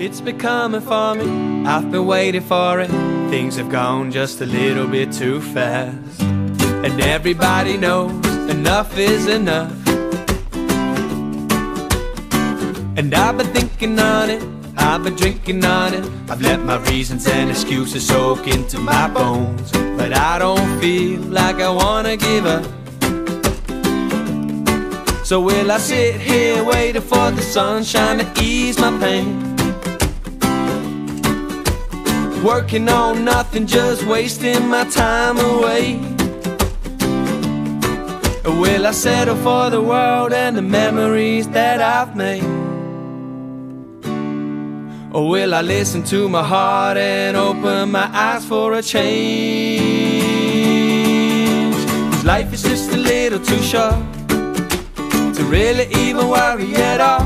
It's been coming for me, I've been waiting for it. Things have gone just a little bit too fast. And everybody knows enough is enough. And I've been thinking on it, I've been drinking on it. I've let my reasons and excuses soak into my bones. But I don't feel like I wanna give up. So will I sit here waiting for the sunshine to ease my pain? Working on nothing, just wasting my time away. Will I settle for the world and the memories that I've made? Or will I listen to my heart and open my eyes for a change? 'Cause life is just a little too short to really even worry at all.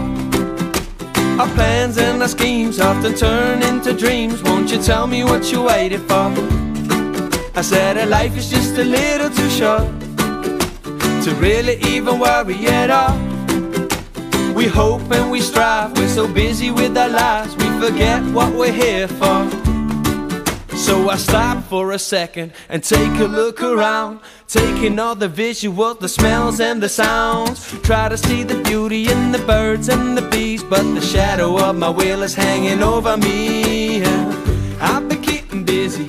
Our plans and our schemes often turn into dreams. Won't you tell me what you're waiting for? I said that life is just a little too short to really even worry at all. We hope and we strive, we're so busy with our lives, we forget what we're here for. So I stop for a second and take a look around, taking all the visuals, the smells and the sounds. Try to see the beauty in the birds and the bees, but the shadow of my will is hanging over me. I've been keeping busy